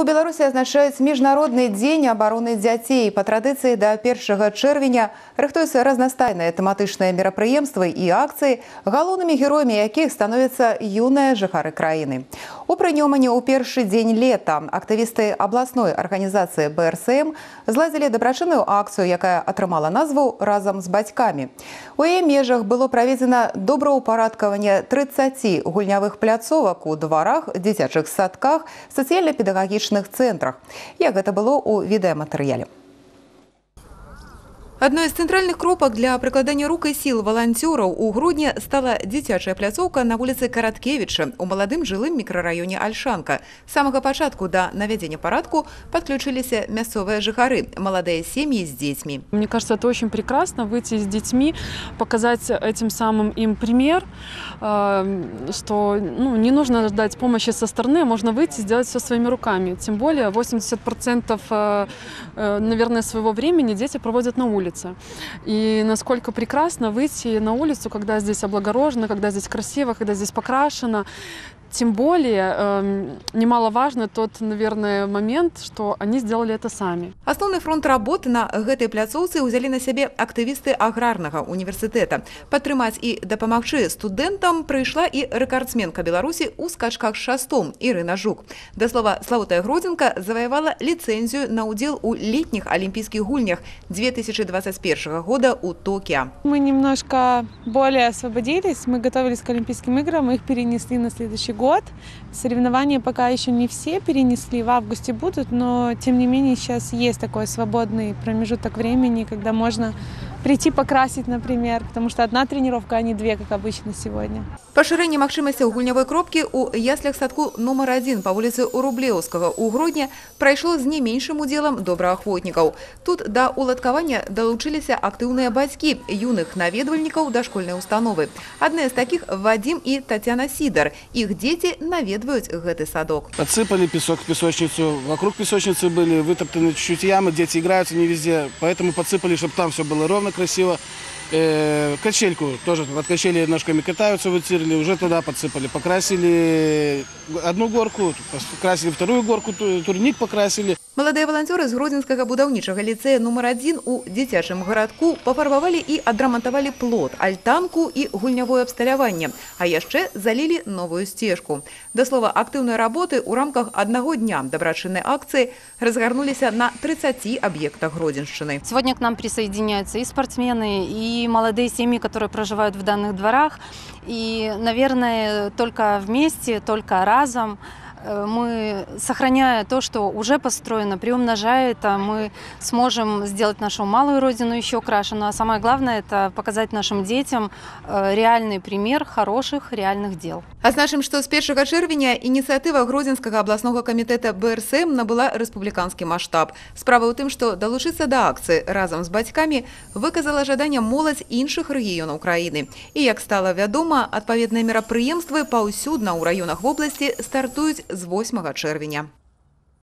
У Беларусі азначаюць міжнародны дзень абароны дзяцей. Па традыцыі да 1 чэрвеня рыхтуюцца разнастайныя тэматычныя мерапрыемствы і акцыі, галоўнымі героямі якіх становяцца юныя жыхары краіны. У прынёманні ў першы дзень лета актывісты абласной арганізацыі БРСМ зладзілі дабрачынную акцыю, якая атрымала назву разам з бацькамі. У яе межах было праведзена добраўпарадкаванне 30 гульнявых пляцовак у дварах, дзіцячых садках, сацыяльна-педагагічных цэнтрах. Як гэта было ў відэаматэрыяле. Адной з цэнтральных кропак для прыкладання рукай сіл валанцёраў у грудні стала дзіцячая пляцоўка на вуліцы Караткевіча у маладым жылым мікрараёне Альшанка. З самага пачатку да навядзення парадку падключыліся мясцовыя жыхары, маладыя сем'і з дзецьмі. Мне кажется, это очень прекрасно выйти с детьми, показать этим самым им пример, э, что ну, не нужно ждать помощи со стороны, а можно выйти и сделать все своими руками. Тем более 80% э, э, наверное, своего времени дети проводят на улице улице. И насколько прекрасно выйти на улицу, когда здесь облагорожено, когда здесь красиво, когда здесь покрашено. Тем более, э, немаловажно тот, наверное, момент, что они сделали это сами. Основны фронт работы на гэтай пляцоўцы ўзялі на сябе актывісты аграрнага універсітэта. Падтрымаць і дапамагчы студэнтам прыйшла і рэкардсменка Беларусі ў скачках з шастом Ірына Жук. Да слова, Славутая Гродзенка заваявала ліцэнзію на ўдзел у летніх алімпійскіх гульнях 2021 года у Токио. Мы немножко более освободились, мы готовились к Олимпийским играм, мы их перенесли на следующий год. Соревнования пока еще не все перенесли, в августе будут, но тем не менее сейчас есть такой свободный промежуток времени, когда можно прийти покрасить, например, потому что одна тренировка, а не две, как обычно сегодня. Пашырэнне магчымасцяў гульнявой кропкі ў яслях садку нумар адзін па вуліцы Урублеўскага ў грудні прайшло з не меншым удзелам добраахвотнікаў. Тут да уладкавання далучыліся актыўныя бацькі юных наведвальнікаў дашкольнай установы. Адны з такіх Вадзім і Татьяна Сідар. Іх дзеці наведваюць гэты садок. Подсыпали песок в песочницу. Вокруг песочницы были вытоптаны чуть-чуть ямы, дети играются не везде. Поэтому подсыпали, чтобы там все было ровно, красиво. Э, качельку тоже под качели ножками катаются, вытирали, уже туда подсыпали. Покрасили одну горку, покрасили вторую горку, турник покрасили. Маладыя валанцёры з гродзенскага будаўнічага ліцэя нумар адзін у дзіцячым гарадку пафарбавалі і адрамантавалі плот, альтанку і гульнявое абсталяванне, а яшчэ залілі новую сцежку. Да слова, актыўнай работы ў рамках аднаго дня дабрачыннай акцыі разгарнуліся на 30 аб'ектах Гродзеншчыны. Сегодня к нам присоединяются и спортсмены, и молодые семьи, которые проживают в данных дворах. И, наверное, только вместе, только разом Э, мы, сохраняя то, что уже построено, приумножая это, мы сможем сделать нашу малую родину еще краше. Ну а самое главное, это показать нашим детям э, реальный пример хороших, реальных дел. Азначым, што з 1 чэрвеня ініцыятыва гродзенскага абласнога камітэта БРСМ набыла рэспубліканскі маштаб. Справа ў тым, што далучыцца да акцыі разам з бацькамі выказала жаданне моладзь іншых рэгіёнаў краіны. І як стала вядома, адпаведныя мерапрыемствы паўсюдна ў раёнах вобласці стартуюць з 8 чэрвеня.